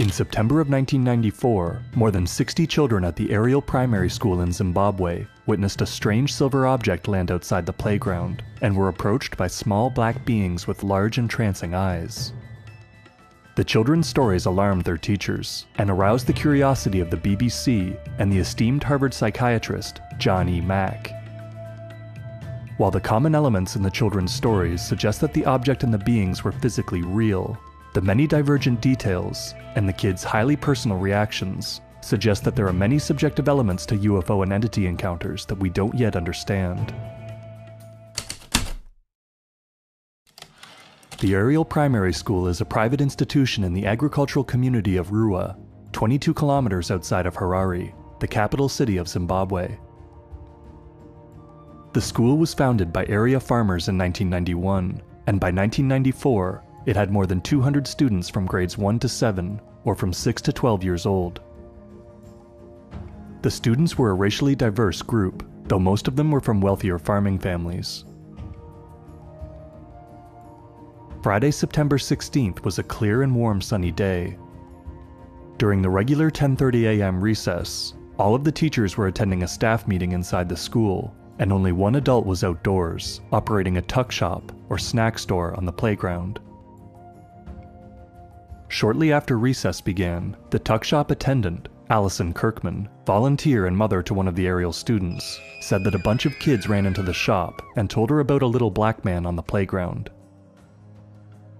In September of 1994, more than 60 children at the Ariel Primary School in Zimbabwe witnessed a strange silver object land outside the playground and were approached by small black beings with large entrancing eyes. The children's stories alarmed their teachers and aroused the curiosity of the BBC and the esteemed Harvard psychiatrist John E. Mack. While the common elements in the children's stories suggest that the object and the beings were physically real, the many divergent details and the kids' highly personal reactions suggest that there are many subjective elements to UFO and entity encounters that we don't yet understand. The Ariel Primary School is a private institution in the agricultural community of Ruwa, 22 kilometers outside of Harare, the capital city of Zimbabwe. The school was founded by area farmers in 1991, and by 1994, it had more than 200 students from grades 1 to 7, or from 6 to 12 years old. The students were a racially diverse group, though most of them were from wealthier farming families. Friday, September 16th was a clear and warm sunny day. During the regular 10:30 a.m. recess, all of the teachers were attending a staff meeting inside the school, and only one adult was outdoors, operating a tuck shop or snack store on the playground. Shortly after recess began, the tuck shop attendant, Allison Kirkman, volunteer and mother to one of the Ariel students, said that a bunch of kids ran into the shop and told her about a little black man on the playground.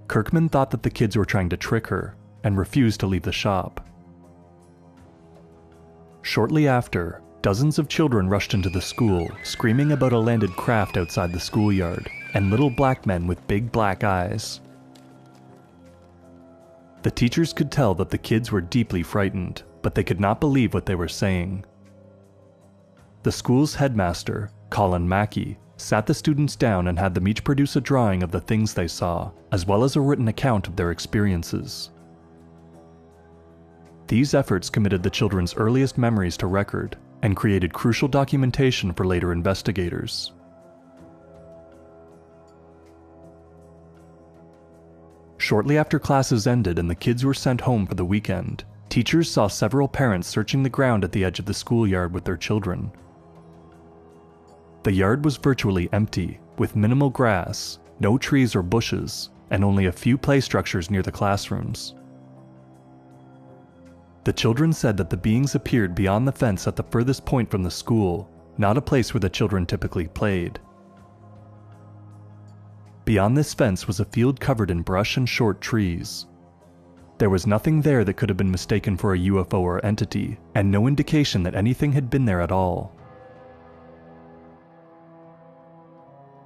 Kirkman thought that the kids were trying to trick her and refused to leave the shop. Shortly after, dozens of children rushed into the school, screaming about a landed craft outside the schoolyard and little black men with big black eyes. The teachers could tell that the kids were deeply frightened, but they could not believe what they were saying. The school's headmaster, Colin Mackie, sat the students down and had them each produce a drawing of the things they saw, as well as a written account of their experiences. These efforts committed the children's earliest memories to record and created crucial documentation for later investigators. Shortly after classes ended and the kids were sent home for the weekend, teachers saw several parents searching the ground at the edge of the schoolyard with their children. The yard was virtually empty, with minimal grass, no trees or bushes, and only a few play structures near the classrooms. The children said that the beings appeared beyond the fence at the furthest point from the school, not a place where the children typically played. Beyond this fence was a field covered in brush and short trees. There was nothing there that could have been mistaken for a UFO or entity, and no indication that anything had been there at all.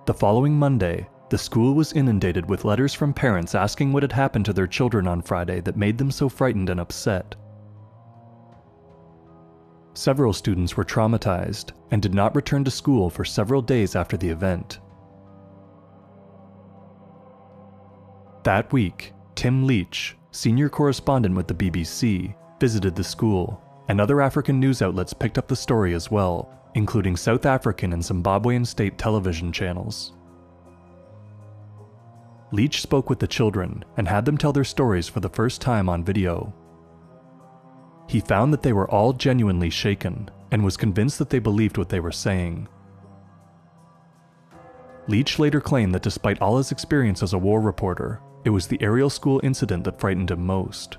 The following Monday, the school was inundated with letters from parents asking what had happened to their children on Friday that made them so frightened and upset. Several students were traumatized and did not return to school for several days after the event. That week, Tim Leach, senior correspondent with the BBC, visited the school, and other African news outlets picked up the story as well, including South African and Zimbabwean state television channels. Leach spoke with the children and had them tell their stories for the first time on video. He found that they were all genuinely shaken and was convinced that they believed what they were saying. Leach later claimed that despite all his experience as a war reporter, it was the Ariel School incident that frightened him most.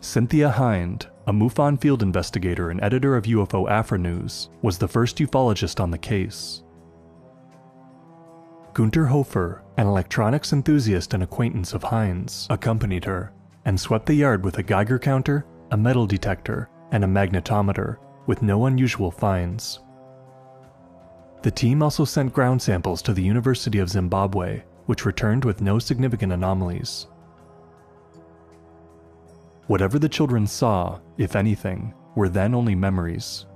Cynthia Hind, a MUFON field investigator and editor of UFO Afrinews, was the first ufologist on the case. Gunter Hofer, an electronics enthusiast and acquaintance of Hind's, accompanied her and swept the yard with a Geiger counter, a metal detector, and a magnetometer, with no unusual finds. The team also sent ground samples to the University of Zimbabwe, which returned with no significant anomalies. Whatever the children saw, if anything, were then only memories.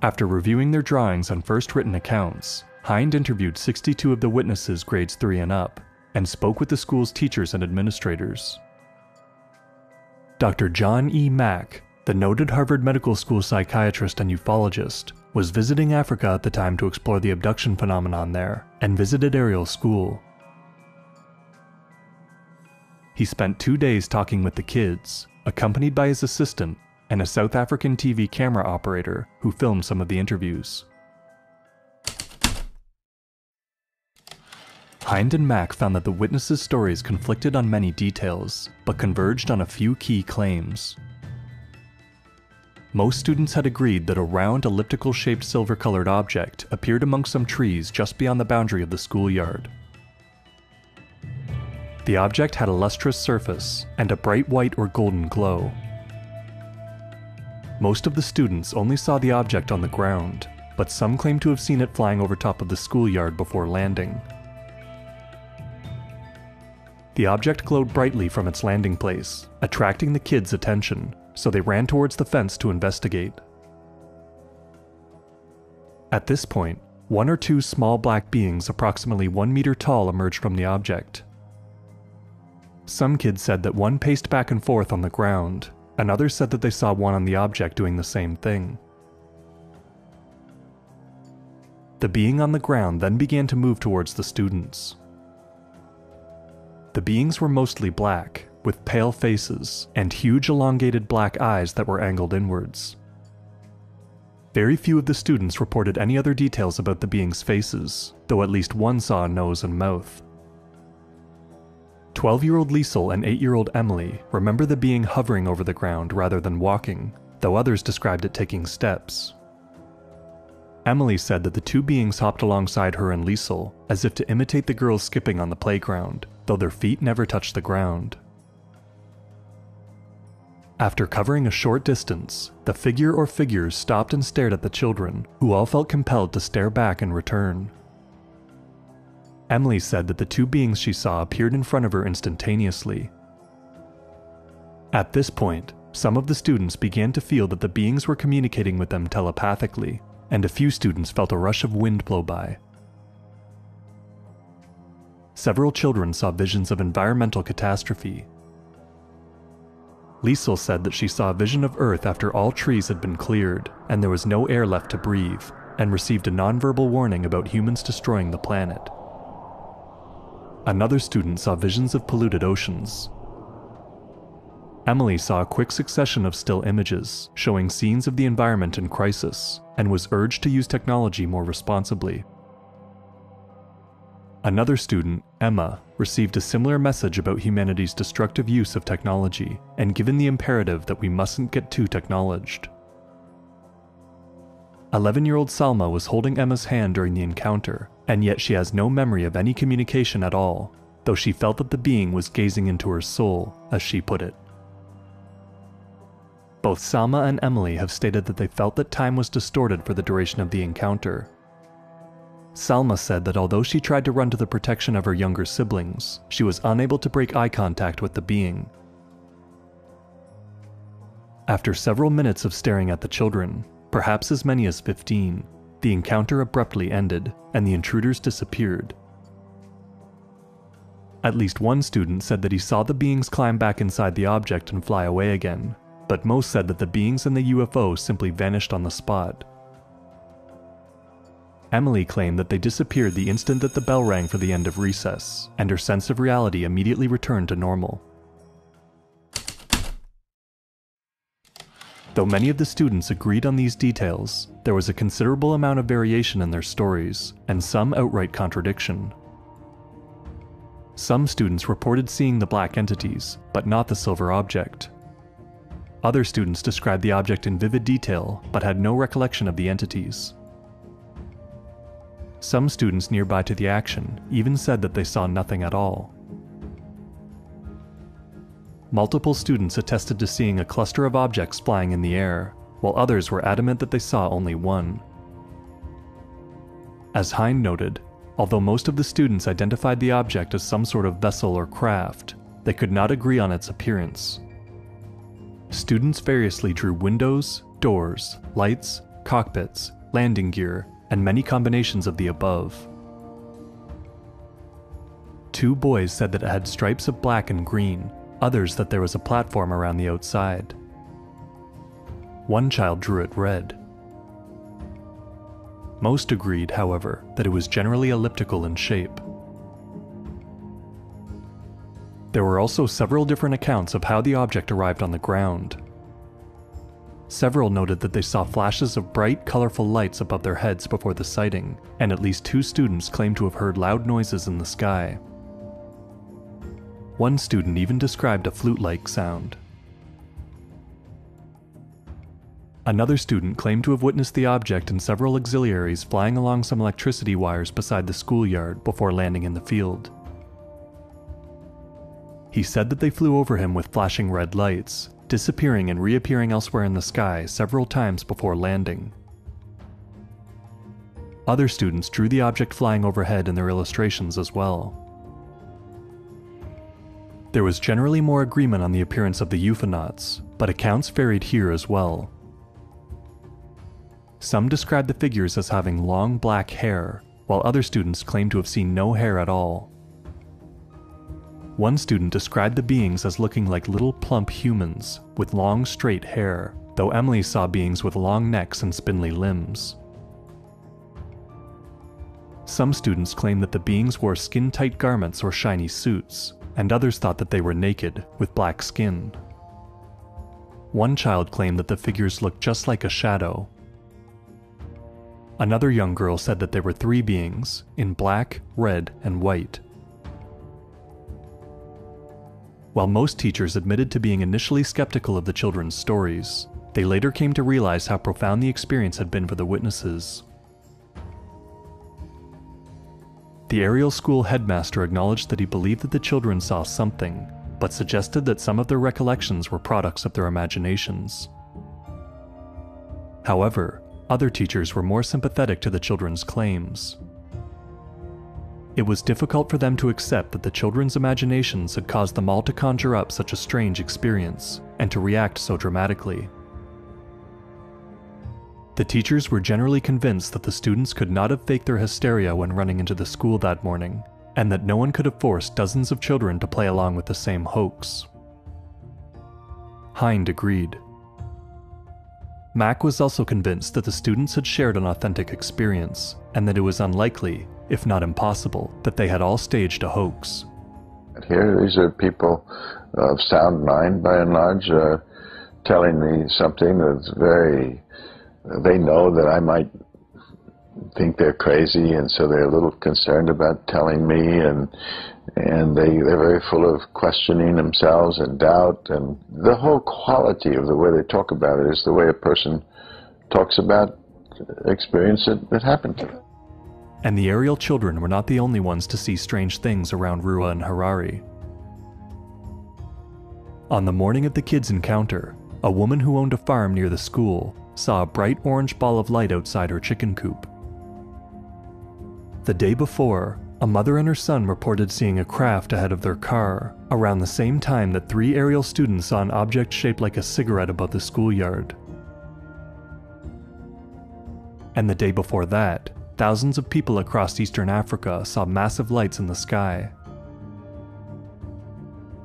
After reviewing their drawings and first written accounts, Hind interviewed 62 of the witnesses grades 3 and up, and spoke with the school's teachers and administrators. Dr. John E. Mack, the noted Harvard Medical School psychiatrist and ufologist, was visiting Africa at the time to explore the abduction phenomenon there, and visited Ariel School. He spent two days talking with the kids, accompanied by his assistant and a South African TV camera operator who filmed some of the interviews. Hind and Mack found that the witnesses' stories conflicted on many details, but converged on a few key claims. Most students had agreed that a round elliptical shaped silver colored object appeared among some trees just beyond the boundary of the schoolyard. The object had a lustrous surface and a bright white or golden glow. Most of the students only saw the object on the ground, but some claimed to have seen it flying over top of the schoolyard before landing. The object glowed brightly from its landing place, attracting the kids' attention, so they ran towards the fence to investigate. At this point, one or two small black beings approximately one meter tall emerged from the object. Some kids said that one paced back and forth on the ground, and others said that they saw one on the object doing the same thing. The being on the ground then began to move towards the students. The beings were mostly black, with pale faces and huge elongated black eyes that were angled inwards. Very few of the students reported any other details about the beings' faces, though at least one saw a nose and mouth. 12 year old Liesel and 8 year old Emily remember the being hovering over the ground rather than walking, though others described it taking steps. Emily said that the two beings hopped alongside her and Liesel as if to imitate the girls skipping on the playground, though their feet never touched the ground. After covering a short distance, the figure or figures stopped and stared at the children, who all felt compelled to stare back in return. Emily said that the two beings she saw appeared in front of her instantaneously. At this point, some of the students began to feel that the beings were communicating with them telepathically, and a few students felt a rush of wind blow by. Several children saw visions of environmental catastrophe. Liesel said that she saw a vision of Earth after all trees had been cleared and there was no air left to breathe, and received a nonverbal warning about humans destroying the planet. Another student saw visions of polluted oceans. Emily saw a quick succession of still images showing scenes of the environment in crisis and was urged to use technology more responsibly. Another student, Emma, received a similar message about humanity's destructive use of technology and given the imperative that we mustn't get too technologed. 11 year old Salma was holding Emma's hand during the encounter, and yet she has no memory of any communication at all, though she felt that the being was gazing into her soul, as she put it. Both Salma and Emily have stated that they felt that time was distorted for the duration of the encounter. Salma said that although she tried to run to the protection of her younger siblings, she was unable to break eye contact with the being. After several minutes of staring at the children, perhaps as many as 15, the encounter abruptly ended and the intruders disappeared. At least one student said that he saw the beings climb back inside the object and fly away again, but most said that the beings in the UFO simply vanished on the spot. Emily claimed that they disappeared the instant that the bell rang for the end of recess, and her sense of reality immediately returned to normal. Though many of the students agreed on these details, there was a considerable amount of variation in their stories, and some outright contradiction. Some students reported seeing the black entities, but not the silver object. Other students described the object in vivid detail, but had no recollection of the entities. Some students nearby to the action even said that they saw nothing at all. Multiple students attested to seeing a cluster of objects flying in the air, while others were adamant that they saw only one. As Hind noted, although most of the students identified the object as some sort of vessel or craft, they could not agree on its appearance. Students variously drew windows, doors, lights, cockpits, landing gear, and many combinations of the above. Two boys said that it had stripes of black and green, others that there was a platform around the outside. One child drew it red. Most agreed, however, that it was generally elliptical in shape. There were also several different accounts of how the object arrived on the ground. Several noted that they saw flashes of bright, colorful lights above their heads before the sighting, and at least two students claimed to have heard loud noises in the sky. One student even described a flute like sound. Another student claimed to have witnessed the object and several auxiliaries flying along some electricity wires beside the schoolyard before landing in the field. He said that they flew over him with flashing red lights, disappearing and reappearing elsewhere in the sky several times before landing. Other students drew the object flying overhead in their illustrations as well. There was generally more agreement on the appearance of the ufonauts, but accounts varied here as well. Some described the figures as having long black hair, while other students claimed to have seen no hair at all. One student described the beings as looking like little plump humans with long straight hair, though Emily saw beings with long necks and spindly limbs. Some students claimed that the beings wore skin tight garments or shiny suits, and others thought that they were naked, with black skin. One child claimed that the figures looked just like a shadow, Another young girl said that there were three beings, in black, red, and white. While most teachers admitted to being initially skeptical of the children's stories, they later came to realize how profound the experience had been for the witnesses. The Ariel School headmaster acknowledged that he believed that the children saw something, but suggested that some of their recollections were products of their imaginations. However, other teachers were more sympathetic to the children's claims. It was difficult for them to accept that the children's imaginations had caused them all to conjure up such a strange experience and to react so dramatically. The teachers were generally convinced that the students could not have faked their hysteria when running into the school that morning, and that no one could have forced dozens of children to play along with the same hoax. Hind agreed. Mack was also convinced that the students had shared an authentic experience, and that it was unlikely, if not impossible, that they had all staged a hoax. Here, these are people of sound mind, by and large, uh, telling me something that's very. They know that I might think they're crazy, and so they're a little concerned about telling me, and and they they're very full of questioning themselves and doubt, and the whole quality of the way they talk about it is the way a person talks about experience that, that happened to them. And the Ariel children were not the only ones to see strange things around Ruwa and Harare. On the morning of the kids' encounter, a woman who owned a farm near the school saw a bright orange ball of light outside her chicken coop. The day before, a mother and her son reported seeing a craft ahead of their car, around the same time that three Ariel students saw an object shaped like a cigarette above the schoolyard. And the day before that, thousands of people across eastern Africa saw massive lights in the sky.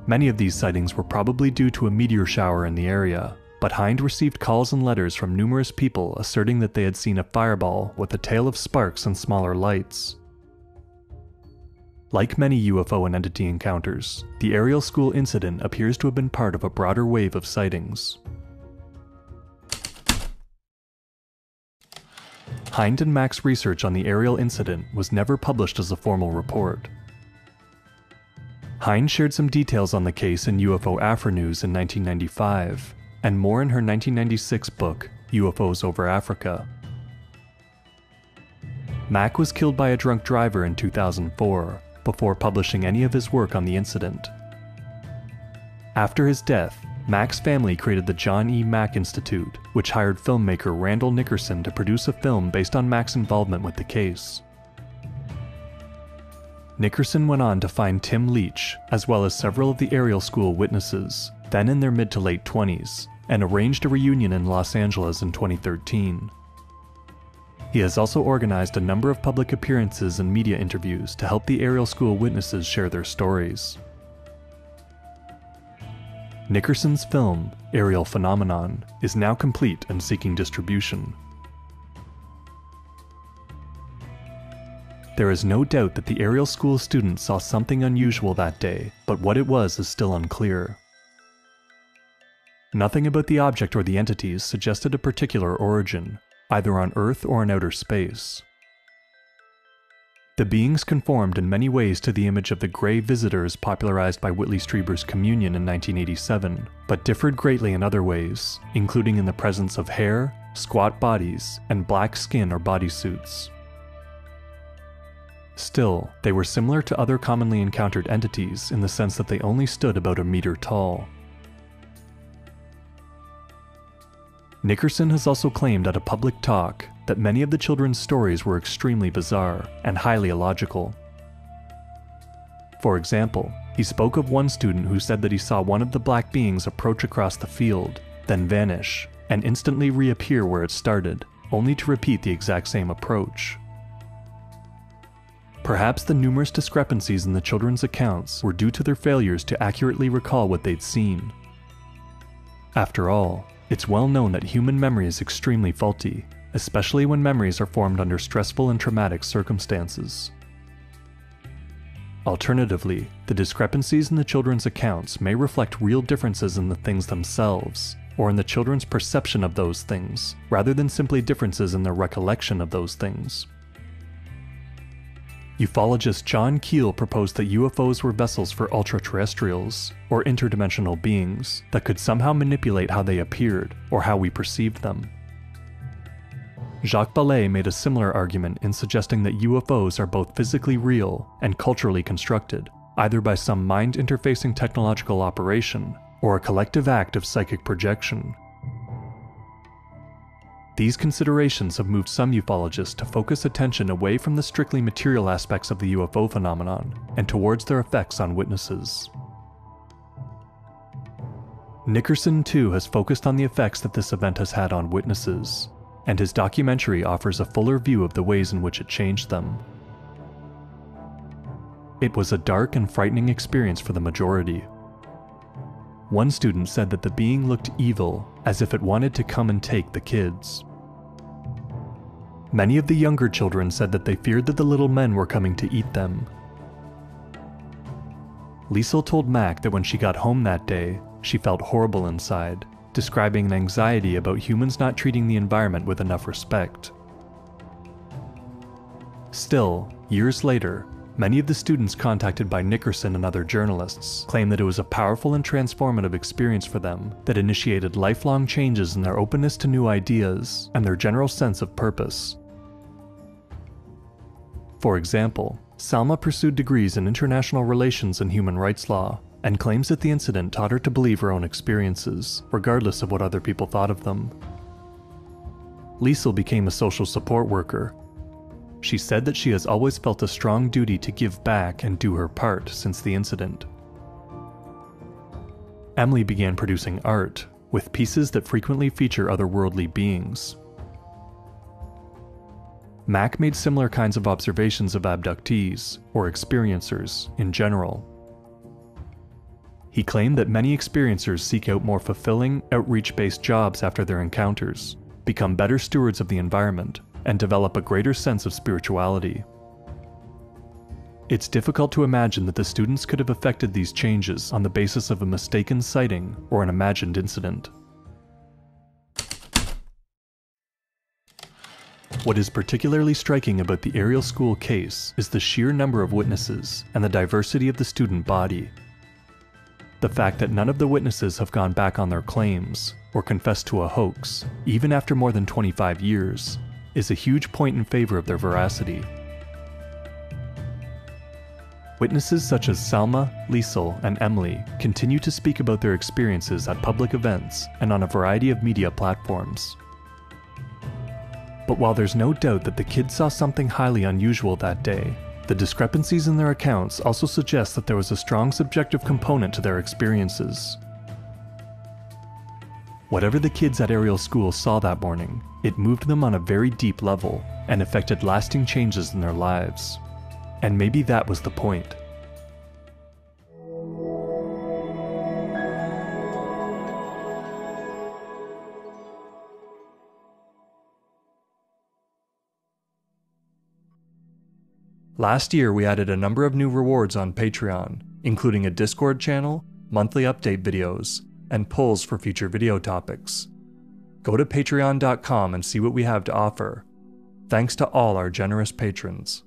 Many of these sightings were probably due to a meteor shower in the area, but Hind received calls and letters from numerous people asserting that they had seen a fireball with a tail of sparks and smaller lights. Like many UFO and entity encounters, the Ariel School incident appears to have been part of a broader wave of sightings. Hind and Mack's research on the Ariel incident was never published as a formal report. Hind shared some details on the case in UFO Afrinews in 1995, and more in her 1996 book, UFOs Over Africa. Mack was killed by a drunk driver in 2004 before publishing any of his work on the incident. After his death, Mack's family created the John E. Mack Institute, which hired filmmaker Randall Nickerson to produce a film based on Mack's involvement with the case. Nickerson went on to find Tim Leach, as well as several of the Ariel School witnesses, then in their mid to late 20s, and arranged a reunion in Los Angeles in 2013. He has also organized a number of public appearances and media interviews to help the Ariel School witnesses share their stories. Nickerson's film, Ariel Phenomenon, is now complete and seeking distribution. There is no doubt that the Ariel School students saw something unusual that day, but what it was is still unclear. Nothing about the object or the entities suggested a particular origin, either on Earth or in outer space. The beings conformed in many ways to the image of the Grey Visitors popularized by Whitley Strieber's Communion in 1987, but differed greatly in other ways, including in the presence of hair, squat bodies, and black skin or bodysuits. Still, they were similar to other commonly encountered entities in the sense that they only stood about a meter tall. Nickerson has also claimed at a public talk that many of the children's stories were extremely bizarre and highly illogical. For example, he spoke of one student who said that he saw one of the black beings approach across the field, then vanish, and instantly reappear where it started, only to repeat the exact same approach. Perhaps the numerous discrepancies in the children's accounts were due to their failures to accurately recall what they'd seen. After all, it's well known that human memory is extremely faulty, especially when memories are formed under stressful and traumatic circumstances. Alternatively, the discrepancies in the children's accounts may reflect real differences in the things themselves, or in the children's perception of those things, rather than simply differences in their recollection of those things. Ufologist John Keel proposed that UFOs were vessels for ultra-terrestrials, or interdimensional beings, that could somehow manipulate how they appeared, or how we perceived them. Jacques Vallée made a similar argument in suggesting that UFOs are both physically real and culturally constructed, either by some mind interfacing technological operation or a collective act of psychic projection. These considerations have moved some ufologists to focus attention away from the strictly material aspects of the UFO phenomenon and towards their effects on witnesses. Nickerson, too, has focused on the effects that this event has had on witnesses, and his documentary offers a fuller view of the ways in which it changed them. It was a dark and frightening experience for the majority. One student said that the being looked evil, as if it wanted to come and take the kids. Many of the younger children said that they feared that the little men were coming to eat them. Liesl told Mack that when she got home that day, she felt horrible inside, describing an anxiety about humans not treating the environment with enough respect. Still, years later, many of the students contacted by Nickerson and other journalists claim that it was a powerful and transformative experience for them that initiated lifelong changes in their openness to new ideas and their general sense of purpose. For example, Salma pursued degrees in international relations and human rights law, and claims that the incident taught her to believe her own experiences, regardless of what other people thought of them. Liesl became a social support worker. She said that she has always felt a strong duty to give back and do her part since the incident. Emily began producing art, with pieces that frequently feature otherworldly beings. Mack made similar kinds of observations of abductees, or experiencers, in general. He claimed that many experiencers seek out more fulfilling, outreach based jobs after their encounters, become better stewards of the environment, and develop a greater sense of spirituality. It's difficult to imagine that the students could have affected these changes on the basis of a mistaken sighting or an imagined incident. What is particularly striking about the Ariel School case is the sheer number of witnesses and the diversity of the student body. The fact that none of the witnesses have gone back on their claims or confessed to a hoax, even after more than 25 years, is a huge point in favor of their veracity. Witnesses such as Salma, Liesl, and Emily continue to speak about their experiences at public events and on a variety of media platforms. But while there's no doubt that the kids saw something highly unusual that day, the discrepancies in their accounts also suggest that there was a strong subjective component to their experiences. Whatever the kids at Ariel School saw that morning, it moved them on a very deep level and affected lasting changes in their lives. And maybe that was the point. Last year, we added a number of new rewards on Patreon, including a Discord channel, monthly update videos, and polls for future video topics. Go to patreon.com and see what we have to offer. Thanks to all our generous patrons.